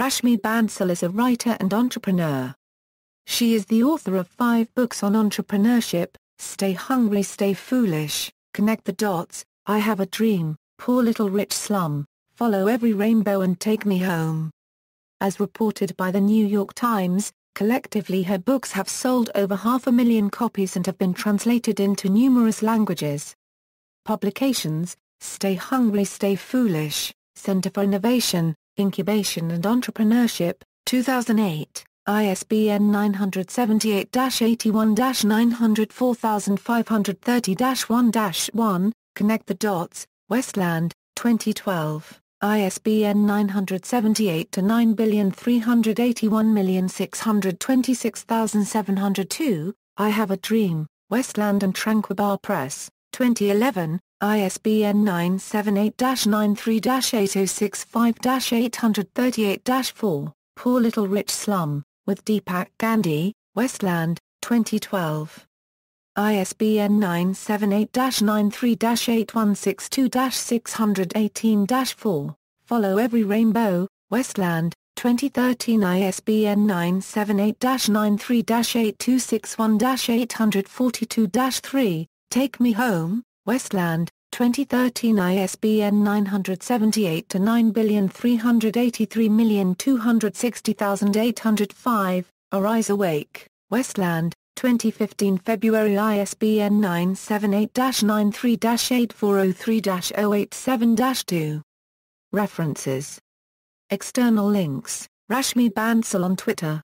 Rashmi Bansal is a writer and entrepreneur. She is the author of five books on entrepreneurship, Stay Hungry Stay Foolish, Connect the Dots, I Have a Dream, Poor Little Rich Slum, Follow Every Rainbow and Take Me Home. As reported by the New York Times, collectively her books have sold over half a million copies and have been translated into numerous languages. Publications, Stay Hungry Stay Foolish, Center for Innovation, Incubation and Entrepreneurship, 2008. ISBN 978-81-904530-1-1, Connect the Dots, Westland, 2012, ISBN 978-9381626,702, I Have a Dream, Westland and Tranquebar Press, 2011, ISBN 978-93-8065-838-4, Poor Little Rich Slum with Deepak Gandhi, Westland, 2012. ISBN 978-93-8162-618-4, Follow Every Rainbow, Westland, 2013 ISBN 978-93-8261-842-3, Take Me Home, Westland, 2013 ISBN 978-933260805, Arise Awake, Westland, 2015 February ISBN 978-93-8403-087-2. References. External links, Rashmi Bansal on Twitter